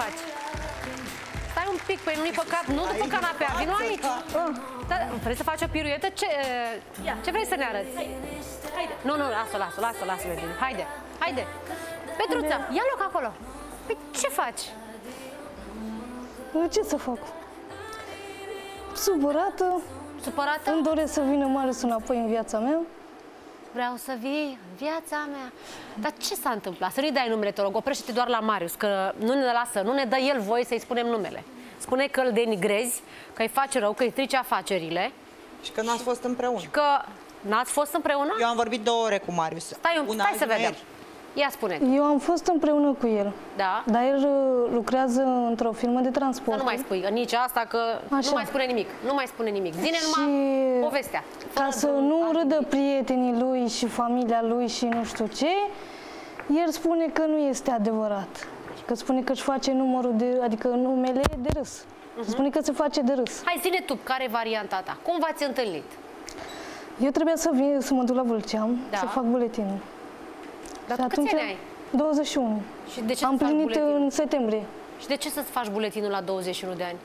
faci? Stai un pic, păi nu-i păcat, nu după canapea, vino aici. Da, vrei să faci o piruetă? Ce, ce vrei să ne arăți? Haide. Nu, nu, lasă, lasă, lasă, lasă, Medin. Haide, haide. Petruța, ia loc acolo. Păi ce faci? Eu ce să fac? Supărată, Supărată? îmi doresc să vină Marius înapoi în viața mea. Vreau să vii în viața mea. Dar ce s-a întâmplat? Să nu-i dai numele, te rog, oprește-te doar la Marius, că nu ne lasă, nu ne dă el voie să-i spunem numele. Spune că îl denigrezi, că îi face rău, că îi strici afacerile, Și că n-ați fost împreună. că n-ați fost împreună? Eu am vorbit două ore cu Marius. Stai, un, Una stai să azi, vedem. ieri. Ia spune Eu am fost împreună cu el, Da? dar el uh, lucrează într-o firmă de Să transport. nu mai spui, că nici asta, că Așa. nu mai spune nimic. Nu mai spune nimic. Zine numai povestea. ca să nu râdă prietenii lui și familia lui și nu știu ce, el spune că nu este adevărat. Că spune că își face numărul de, adică numele de râs. Mhm. Spune că se face de râs. Hai, zine tu, care e varianta ta? Cum v-ați întâlnit? Eu trebuia să vin, să mă duc la Vâlceam, Da. să fac buletinul. Dar și tu câți ani ai? 21. Și de ce Am să faci plinit buletinul? în septembrie. Și de ce să-ți faci buletinul la 21 de ani?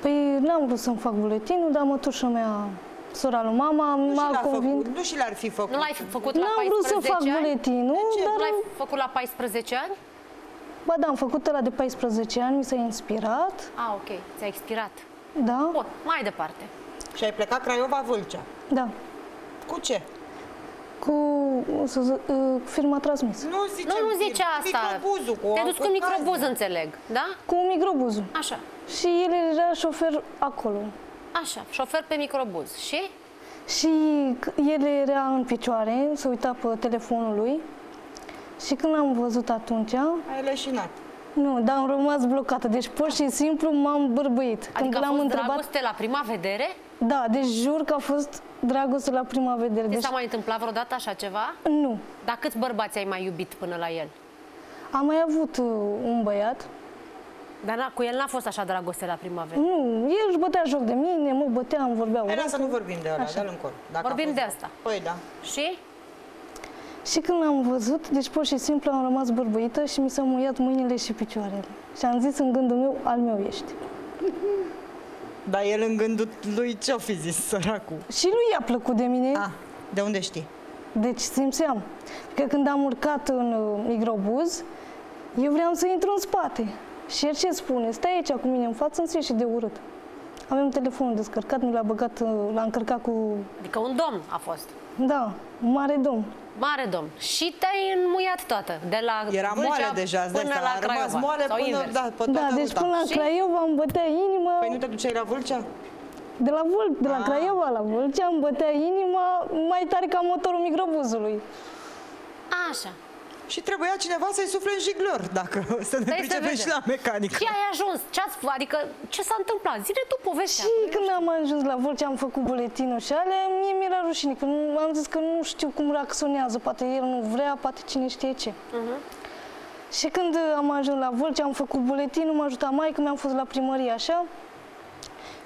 Păi n-am vrut să-mi fac buletinul, dar mătușa mea, sora lui mama, Nu și m-a l-a convins. făcut, nu și l-ar fi făcut. Nu l-ai făcut la N-am 14 vrut să fac ani? buletinul, ce? Nu dar... l-ai făcut la 14 ani? Ba da, am făcut la de 14 ani, mi s-a inspirat, Ah, ok, ți-a expirat. da, Bun, mai departe. Și ai plecat Craiova-Vâlcea. da, Cu ce? Cu să zic, uh, firma transmis. Nu zice Nu, nu zice asta. Microbuzul, cu Te-ai dus cu ocazia. microbuz, înțeleg, da? Cu microbuzul. Așa, Și el era șofer acolo. așa, șofer pe microbuz. Și? Și c- el era în picioare, se uita pe telefonul lui. Și când l-am văzut atunci, Ai leșinat. nu, dar am rămas blocată. Deci pur și simplu m-am bărbăit. Adică a l-am fost întrebat, dragoste la prima vedere? Da, deci jur că a fost dragoste la prima vedere. Ți Deci, s-a mai întâmplat vreodată așa ceva? nu. Dar câți bărbați ai mai iubit până la el? Am mai avut uh, un băiat. Dar n-a- cu el n-a fost așa dragoste la prima vedere. Nu, el își bătea joc de mine, mă băteam, vorbeam. Hai, urât. să nu vorbim de ăla, dă-l încolo. Dacă a Vorbim fost. de asta. Păi da. Și? Și când l-am văzut, deci pur și simplu am rămas bărbăită și mi s-au muiat mâinile și picioarele. Și am zis în gândul meu, al meu ești. Dar el în gândul lui ce-o fi zis, săracul? Și lui i-a plăcut de mine, Ah, de unde știi? deci simțeam. Că când am urcat în uh, microbuz, eu vreau să intru în spate. Și el ce spune? Stai aici cu mine în față, îmi și de urât. Avem telefonul descărcat, mi l-a băgat, uh, l-a încărcat cu... Adică un domn a fost. Da, un mare domn. Mare domn. Și te-ai înmuiat toată. De la Era Vâlcea moale deja, îți dai până seama, la a rămas Craiova. moale Sau până, invers. da, pe toată Da, deci ruta. până la Și? Craiova îmi bătea inima. Păi nu te duceai la Vâlcea? De la, Vâl, de la Ah. Craiova la Vâlcea îmi bătea inima mai tare ca motorul microbuzului. Așa. Și trebuia cineva să-i sufle în jiglor, dacă să ne Stai să pricepem vedem. și la mecanică. Și ai ajuns. Ce ați, adică ce s-a întâmplat? Zine tu povestea. Și când am ajuns la Vâlcea, am făcut buletinul și alea, mie mi-era rușine, că nu, am zis că nu știu cum reacționează, poate el nu vrea, poate cine știe ce. Și când am ajuns la Vâlcea, am făcut buletinul, m-a ajutat maică, mi-am fost la primărie așa.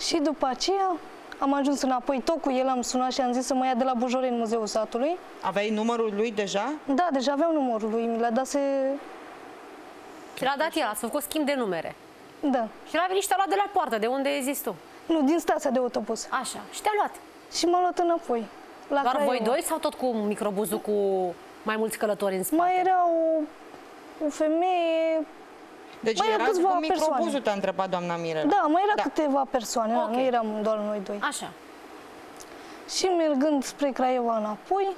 Și după aceea am ajuns înapoi, tot cu el am sunat și am zis să mă ia de la Bujore în Muzeul Satului. Aveai numărul lui deja? Da, deja aveam numărul lui, mi l-a dat să... Ți l-a dat el, ați făcut schimb de numere. Da. Și l-a venit și te-a luat de la poartă, de unde existi tu. Nu, din stația de autobuz. Așa. Și te-a luat. Și m-a luat înapoi. La Doar Craiova. voi doi sau tot cu microbuzul cu mai mulți călători în spate? Mai era o, o femeie... Deci Mai erau erați câțiva cu microbuzul, persoane. te-a întrebat doamna Mirela. Da, mai era Da. câteva persoane, da, Ok. nu eram doar noi doi. Așa. Și mergând spre Craiova înapoi,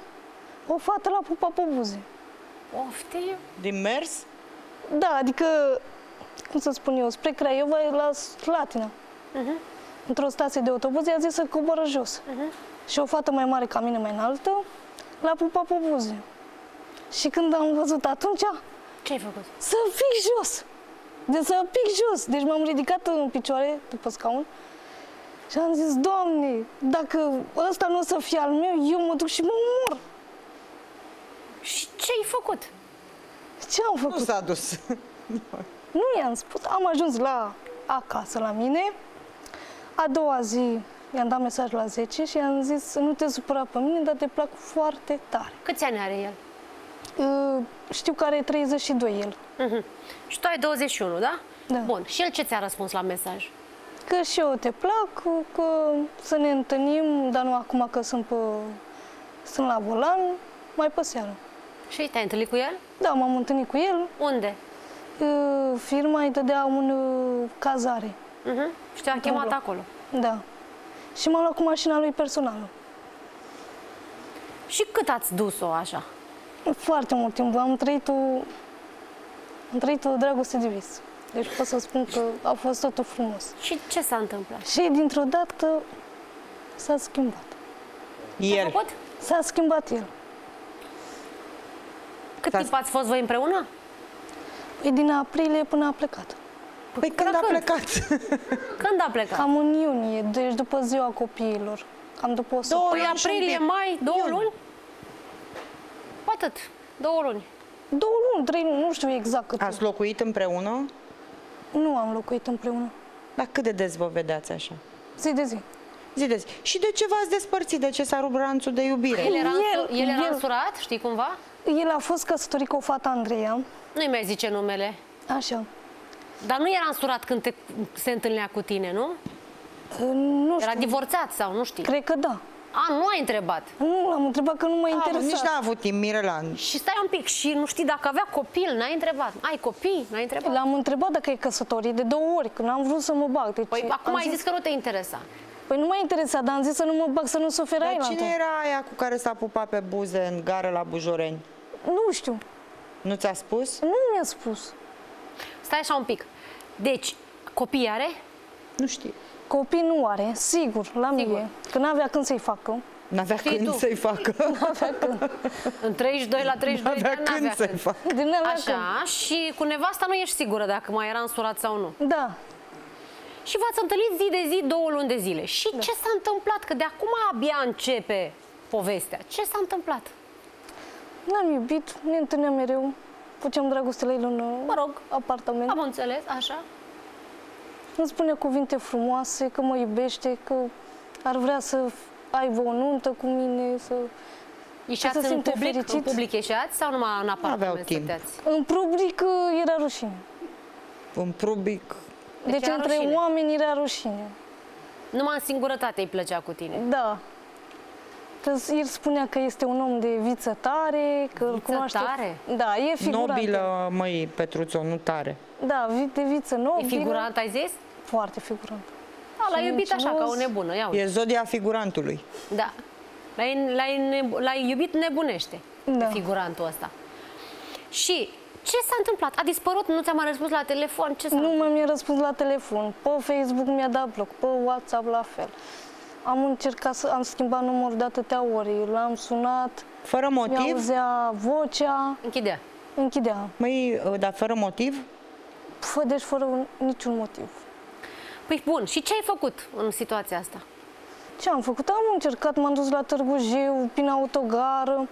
o fată l-a pupat pe buze. Oftim. Din mers? Da, adică, cum să spun eu, spre Craiova, la Slatina. Mhm. Într-o stație de autobuz, i-a zis să coboră jos. Și o fată mai mare ca mine, mai înaltă, l-a pupat pe buze. Și când am văzut atunci, Ce ai făcut? să pic jos. De să pic jos. Deci m-am ridicat în picioare după scaun și am zis, Doamne, dacă ăsta nu o să fie al meu, eu mă duc și mă mor. Și ce ai făcut? Ce am Nu făcut? s-a dus. Nu i-am spus. Am ajuns la acasă la mine. A doua zi i-am dat mesaj la 10 și i-am zis, nu te supăra pe mine, dar te plac foarte tare. Câți ani are el? Uh, Știu că are 32 el. Mhm. Și tu ai 21, da? Da. Bun. Și el ce ți-a răspuns la mesaj? Că și eu te plac, că să ne întâlnim, dar nu acum că sunt, pe, sunt la volan, mai pe seară. Și te-ai întâlnit cu el? Da, m-am întâlnit cu el. Unde? Uh, Firma îi dădea un uh, cazare. Mhm. Și te-a chemat bloc. acolo. Da. Și m-am luat cu mașina lui personală. Și cât ați dus-o așa? Foarte mult timp. Am trăit o, am trăit o dragoste de vis. Deci pot să spun că a fost totul frumos. Și ce s-a întâmplat? Și dintr-o dată s-a schimbat. Ce-a El. făcut? S-a schimbat el. Cât S-a- timp ați fost voi împreună? Păi din aprilie până a plecat. Păi când a când? plecat? Când a plecat? Cam în iunie, deci după ziua copiilor. Cam după o Două săptămână. Păi luni și un aprilie, pic. mai, două Iunie. luni? Atât. Două luni. Două luni, trei luni, nu știu exact cât. Ați locuit împreună? Nu am locuit împreună. Dar cât de des vă vedeați așa? Zi de zi. Zi de zi. Și de ce v-ați despărțit? De ce s-a rupt ranțul de iubire? El era, El- el, el era el- însurat, știi cumva? El a fost căsătorit cu o fată Andreea. Nu-i mai zice numele. Așa. Dar nu era însurat când te, se întâlnea cu tine, nu? Nu Era știu. divorțat sau nu știi? Cred că da. A, nu ai întrebat. Nu, am întrebat că nu m-a A, nici interesat. n-a avut timp, Mirela. Și stai un pic, și nu știi dacă avea copil, n-ai întrebat. Ai copii? N-ai întrebat? L-am întrebat dacă e căsătorit de două ori, că n-am vrut să mă bag. Deci Păi acum am ai zis că nu te interesa. Păi nu m-a interesat, dar am zis să nu mă bag, să nu suferi Dar Ailanta. cine era aia cu care s-a pupat pe buze în gară la Bujoreni? Nu știu. Nu ți-a spus? Nu mi-a spus. Stai așa un pic. Deci, copii are? Nu știu. Copii nu are, sigur, la Sigur. mine. Că n-avea când să-i facă. N-avea Știi când tu. să-i facă. În 32 la 32 de N-avea ani când n-avea să-i când. facă. Din alea Așa, și cu nevasta nu ești sigură dacă mai era însurat sau nu. că- Da. Și v-ați întâlnit zi de zi, două luni de zile. Și Da. ce s-a întâmplat? Că de acum abia începe povestea. Ce s-a întâmplat? N-am iubit, ne întâlneam mereu. Făceam dragoste la el în Mă rog, apartament. am înțeles, așa. Îmi spunea cuvinte frumoase, că mă iubește, că ar vrea să aibă o nuntă cu mine, să... Ieșeați se în simte public? fericit. În public ieșeați sau numai în apartament N-aveau timp. stăteați? În public uh, era rușine. Un probic. Deci Deci, era între rușine. oameni era rușine. Numai în singurătate îi plăcea cu tine. Da. Că el spunea că este un om de viță tare, că îl Viță cunoaște. tare? Da, e figurant. Nobilă, măi, Petruțo, nu tare. Da, vi- de viță nobilă. E figurant, ai zis? Foarte figurant. Da, l-ai iubit așa, ca o mincinos. nebună. Ia uite. E zodia figurantului. Da. L-ai, l-ai, neb- l-ai iubit nebunește, Da. pe figurantul ăsta. Și ce s-a întâmplat? A dispărut? Nu ți-a mai răspuns la telefon? Ce s-a Nu mai mi-a răspuns la telefon. Pe Facebook mi-a dat bloc, pe WhatsApp la fel. Am încercat să am schimbat numărul de atâtea ori. L-am sunat, Fără motiv? mi-auzea vocea, Închidea. închidea. Măi, dar fără motiv? Fă, deci fără un, niciun motiv. Păi bun, și ce ai făcut în situația asta? Ce am făcut? Am încercat, m-am dus la Târgu Jiu, prin autogară.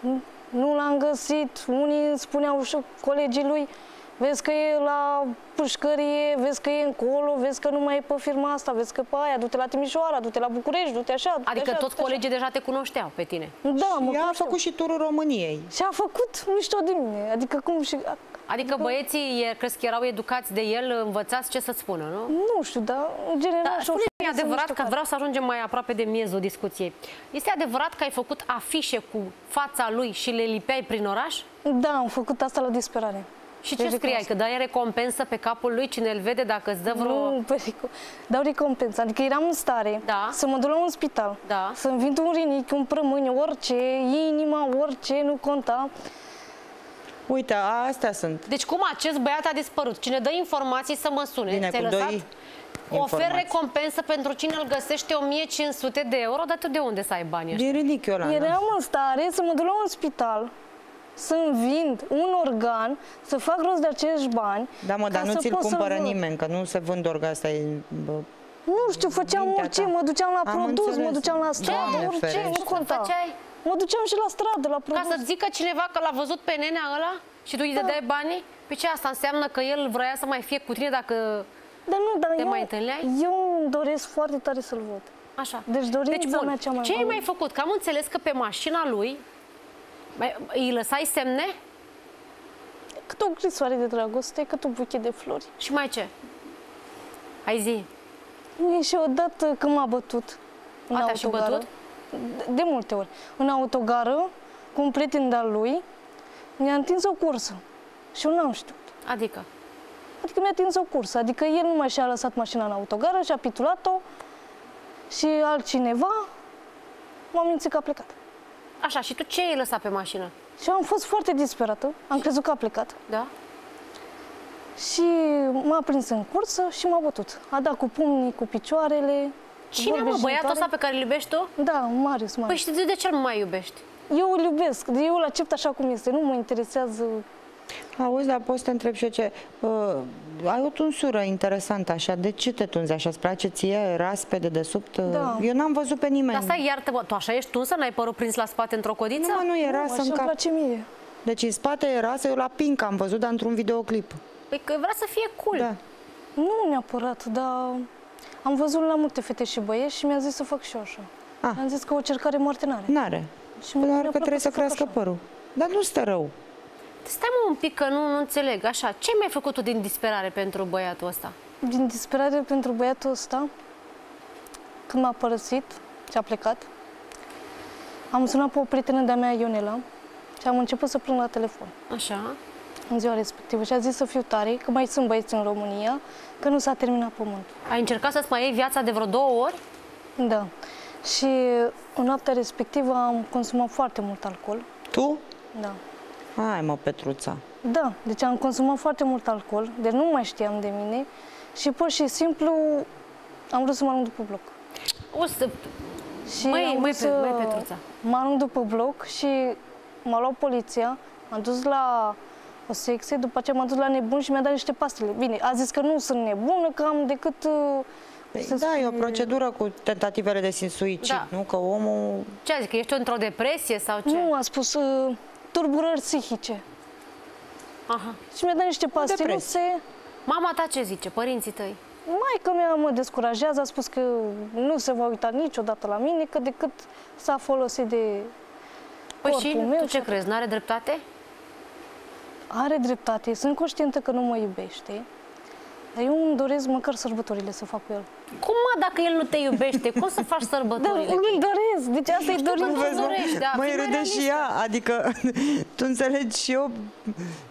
Nu- Nu l-am găsit. Unii îmi spuneau și colegii lui, vezi că e la pușcărie, vezi că e încolo, vezi că nu mai e pe firma asta, vezi că pe aia, du-te la Timișoara, du-te la București, du-te așa, du-te Adică așa, toți du-te așa. colegii deja te cunoșteau pe tine. Da, mă Ea a cunoșteau. făcut și turul României. Și a făcut mișto de mine. Adică cum și... Adică băieții, e- crezi că erau educați de el, învățați ce să-ți spună, nu? Nu știu, dar în general... Dar și-au spune făcut e să adevărat mișto că care. vreau să ajungem mai aproape de miezul discuției. Este adevărat că ai făcut afișe cu fața lui și le lipeai prin oraș? Da, am făcut asta la disperare. Și Deci ce scriai? Că dai recompensă pe capul lui cine îl vede dacă îți dă vreo... Nu, pe reco- dau recompensă. Adică eram în stare Da. să mă duc la un spital, Da. să-mi vind un rinichi, un prămâni, orice, inima, orice, nu conta. Uite, astea sunt. Deci cum acest băiat a dispărut? Cine dă informații să mă sune. Bine, Ți-ai cu lăsat? doi Ofer informații. recompensă pentru cine îl găsește 1500 de euro, dar tu de unde să ai banii ăștia? Din rinichi, Iolana. Eram în stare să mă duc la un spital, să-mi vind un organ, să fac rost de acești bani. Da, mă, ca dar nu să ți-l pot să-l cumpără văd. nimeni, că nu se vând orga asta. E, bă, Nu știu, făceam Mintea orice, ta. mă duceam la Am produs, mă înțeles. duceam la stradă, Doamne orice, ferește. nu conta. Făceai? Mă duceam și la stradă, la Ca produs. să zică cineva că l-a văzut pe nenea ăla și tu îi Da. dădeai banii? Pe ce asta înseamnă că el vrea să mai fie cu tine dacă... Dar nu, dar Te eu, mai întâlneai? eu îmi doresc foarte tare să-l văd. Așa. Deci dorința deci, bun. mea cea mai Ce ai mare. mai făcut? Că am înțeles că pe mașina lui Mai, îi lăsai semne? Cât o scrisoare de dragoste, cât un buchet de flori. Și mai ce? Hai zi. E și odată când m-a bătut în A, te-a și autogară. bătut? De, de multe ori. În autogară, cu un prieten de-al lui, mi-a întins o cursă. Și eu n-am știut. Adică? Adică mi-a atins o cursă. Adică el nu mai și-a lăsat mașina în autogară și a pitulat-o și altcineva m-a mințit că a plecat. Așa, și tu ce ai lăsat pe mașină? Și eu am fost foarte disperată, am crezut că a plecat. Da? Și m-a prins în cursă și m-a bătut. A dat cu pumnii, cu picioarele. Cine, vorbe mă, băiatul jignitoare. ăsta pe care îl iubești tu? Da, Marius, Păi Marius. și de, de ce nu mai iubești? Eu îl iubesc, eu îl accept așa cum este, nu mă interesează. Auzi, dar poți să te întreb și eu ce... Uh, ai o tunsură interesantă așa, de ce te tunzi așa? Îți place ție ras pe dedesubt? Da. Eu n-am văzut pe nimeni. Dar stai, iartă-mă, tu așa ești tunsă? N-ai părul prins la spate într-o codiță? Nu, mă, nu e Nu, ras așa în îmi cap. place mie. Deci în spate e rasă, eu la Pink am văzut, dar într-un videoclip. Păi că vrea să fie cool. Da. Nu neapărat, dar am văzut la multe fete și băieți și mi-a zis să fac și eu așa. Ah. Am zis că o cercare moarte n-are. N-are. Și Doar mi-a că plăcut trebuie să fac crească așa. părul. Dar nu stă rău. Stai mă un pic că nu, nu înțeleg. Așa, ce mi-ai făcut tu din disperare pentru băiatul ăsta? Din disperare pentru băiatul ăsta, când m-a părăsit și a plecat, am sunat pe o prietenă de-a mea, Ionela, și am început să plâng la telefon Așa. În ziua respectivă și a zis să fiu tare, că mai sunt băieți în România, că nu s-a terminat pământul. Ai încercat să-ți mai iei viața de vreo două ori? Da. Și în noaptea respectivă am consumat foarte mult alcool. Tu? Da. Hai mă, Petruța. Da, deci am consumat foarte mult alcool, deci nu mai știam de mine și pur și simplu am vrut să mă arunc după bloc. O să... Și Măi, am măi, vrut Pe- măi, Petruța. mă arunc după bloc și m-a luat poliția, m-a dus la o secție, după aceea m-a dus la nebun și mi-a dat niște pastile. Bine, a zis că nu sunt nebună, că am decât... uh, Păi, să da, e o spui- procedură cu tentativele de suicid, Da. nu? Că omul... Ce a zis, că ești într-o depresie sau ce? Nu, a spus uh, turburări psihice. Aha. Și mi-a dat niște pastiluțe. Mama ta ce zice, părinții tăi? Maica mea mă descurajează, a spus că nu se va uita niciodată la mine, că decât s-a folosit de Păi corpul și meu tu ce și- crezi, n-are dreptate? Are dreptate, sunt conștientă că nu mă iubește, dar eu îmi doresc măcar sărbătorile să fac cu el. Cum mă, dacă el nu te iubește, cum să faci Da, sărbătorile? îmi doresc, deci asta e că dorința. nu mea. Vezi, dorești, da, mai fii mai râde și realistă. ea, adică tu înțelegi și eu,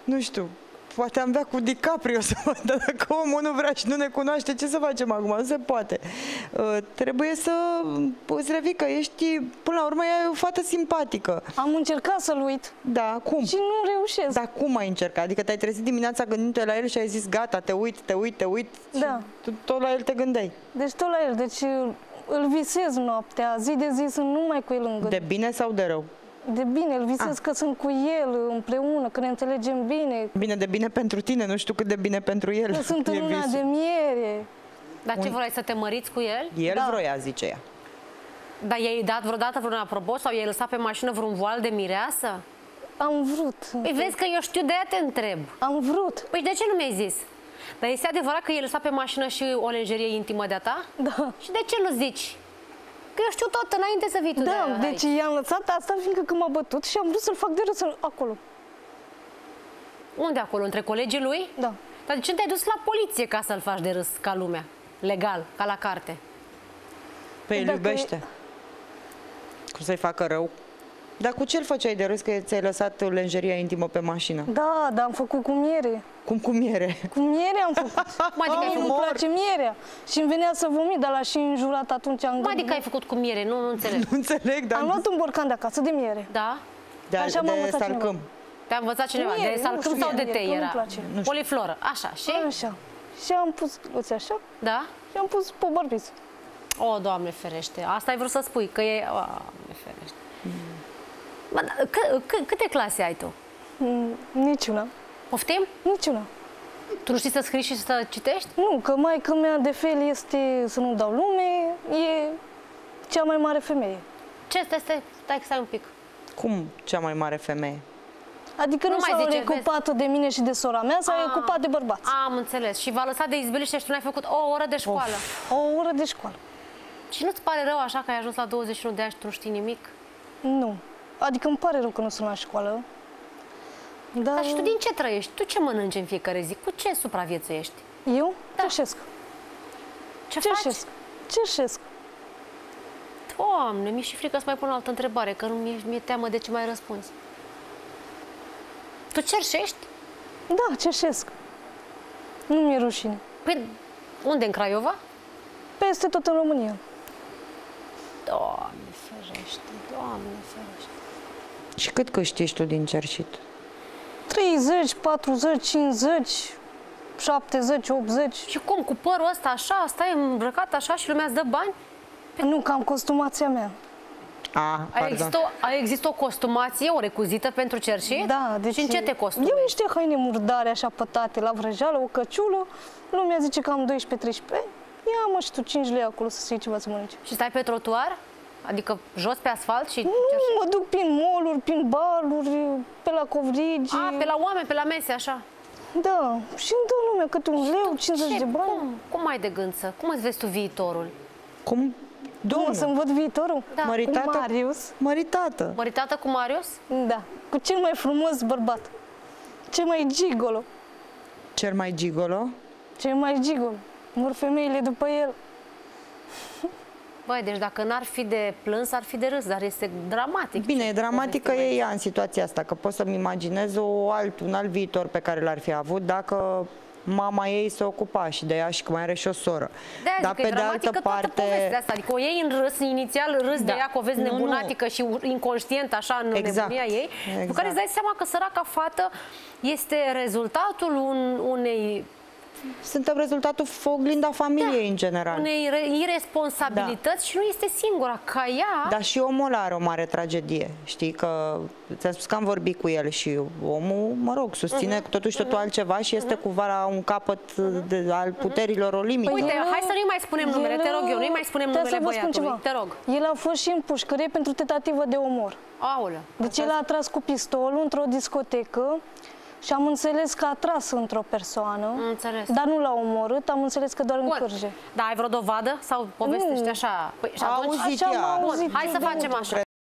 nu știu, poate am vrea cu DiCaprio să văd, dar dacă omul nu vrea și nu ne cunoaște, ce să facem acum? Nu se poate. Uh, trebuie să îți revii că ești, până la urmă, e o fată simpatică. Am încercat să-l uit Da, cum? și nu reușesc. Dar cum ai încercat? Adică te-ai trezit dimineața gândindu-te la el și ai zis, gata, te uit, te uit, te uit. și Da. Tu tot la el te gândeai. Deci tot la el, deci îl visez noaptea, zi de zi sunt numai cu el în gând. De bine sau de rău? De bine, îl visez Ah. că sunt cu el împreună, că ne înțelegem bine, Bine de bine pentru tine, nu știu cât de bine pentru el. că sunt în E luna visul. de miere. Dar ce vrei să te măriți cu el? El Da. vroia, zice ea. Dar i-ai dat vreodată vreun apropo sau i-ai lăsat pe mașină vreun voal de mireasă? Am vrut, Păi vezi că eu știu, de aia te întreb. am vrut, Păi de ce nu mi-ai zis? Dar este adevărat că el lăsat pe mașină și o lenjerie intimă de-a ta? da. Și de ce nu zici? Că eu știu tot înainte să vii tu de Da, aici. deci i-am lăsat asta fiindcă când m-a bătut și am vrut să-l fac de râs acolo. Unde acolo? Între colegii lui? Da. Dar de ce nu te-ai dus la poliție ca să-l faci de râs ca lumea? Legal, ca la carte. Pe el Dacă- iubește. Cum să-i facă rău? Dar cu ce îl făceai de râs că ți-ai lăsat lenjeria intimă pe mașină? Da, dar am făcut cu miere. Cum cu miere? Cu miere am făcut. Mă, adică ai Mie făcut, îmi place mierea. Și îmi venea să vomit, dar l-a și înjurat atunci în mă, gând. adică ai făcut cu miere, nu, nu înțeleg. Nu înțeleg, dar Am luat un borcan de acasă de miere. Da? de, Așa m-a de învățat cineva. salcâm. Te-a învățat cineva, Miere, de nu salcâm știu, sau de miere, tei că nu-mi era? place. Nu Polifloră, așa, și? Așa. Și am pus luți așa Da? și am pus pe bărbiță. O, Doamne ferește, asta ai vrut să spui, că e... O, Doamne ferește. Bă, da, că, că, câte clase ai tu? Mm, Niciuna. Poftim? Niciuna. Tu nu știi să scrii și să citești? Nu, că maica mea de fel este să nu dau lume, e cea mai mare femeie. Ce? Stai, stai, stai, stai un pic. Cum cea mai mare femeie? Adică Nu nu, mai s-a zice, ocupat de mine și de sora mea, s-a Ah. ocupat de bărbați. Am înțeles. Și v-a lăsat de izbeliște și tu n-ai făcut o oră de școală. O oră de școală. Și nu-ți pare rău așa că ai ajuns la 21 de ani și tu nu știi nimic? Nu. Adică îmi pare rău că nu sunt la școală. Dar, Dar și tu din ce trăiești? Tu ce mănânci în fiecare zi? Cu ce supraviețuiești? eu Da. cerșesc. Ce faci? Cerșesc. Cerșesc. Doamne, mi-e și frică să mai pun o altă întrebare, că nu mi-e, mi-e teamă de ce mai răspunzi. Tu cerșești? Da, cerșesc. Nu mi-e rușine. Păi, unde, în Craiova? Peste tot în România. Doamne ferește, Doamne ferește. Și cât câștigi tu din cerșit? 30, 40, 50, 70, 80. Și cum, cu părul ăsta așa, stai îmbrăcat așa și lumea îți dă bani? Nu, cam costumația mea. A, A pardon. există, o, a există o costumație, o recuzită pentru cerșit? Da, deci... Și în ce te costumezi? Eu niște haine murdare așa pătate la vrăjeală, o căciulă, lumea zice că am 12-13 ani. Ia mă și tu 5 lei acolo să-ți iei ceva să mănânci. Și stai pe trotuar? Adică jos pe asfalt și... Nu, mă duc prin moluri, prin baruri, pe la covrigi. A, pe la oameni, pe la mese, așa. Da, și îmi dă lumea câte un leu, 50 Ce? de bani. Cum, cum ai de gând să? Cum îți vezi tu viitorul? Cum? Cum Domnul, să-mi văd viitorul? Da. Cu Măritată? Marius. Măritată. Măritată cu Marius? Da, cu cel mai frumos bărbat. Cel mai gigolo. Cel mai gigolo? Cel mai gigolo. Mor femeile după el. Băi, deci dacă n-ar fi de plâns, ar fi de râs, dar este dramatic. Bine, Ce e dramatică povestim e ea în situația asta, că pot să-mi imaginez o alt, un alt viitor pe care l-ar fi avut dacă mama ei se ocupa și de ea și că mai are și o soră. De Dar adică e dramatică toată povestea asta. Adică o iei în râs, inițial râs de Da. ea, că o vezi Nu, nu. nebunatică și inconștient așa în Exact. nebunia ei, cu Exact. care îți dai seama că săraca fată este rezultatul un, unei, Suntem rezultatul oglinda familiei în general. unei re- irresponsabilități și nu este singura. Ca ea, Dar și omul ăla are o mare tragedie. Știi că ți-am spus că am vorbit cu el și omul, mă rog, susține Mhm. totuși totul altceva și este cumva la un capăt de, al puterilor o limită. Uite, El- hai să nu-i mai spunem numele, el- te rog eu, nu-i mai spunem Trebuie numele să vă spun băiatului, ceva. te rog. El a fost și în pușcărie pentru tentativă de omor. Aoleu. Deci el a tras cu pistolul într-o discotecă și am înțeles că a tras într-o persoană, Am înțeles. dar nu l-a omorât, am înțeles că doar în Bun. cârje. Da, ai vreo dovadă sau povestești Nu. așa? Păi, și A atunci, auzit Așa ea. am Bun, auzit hai să de facem multe. așa.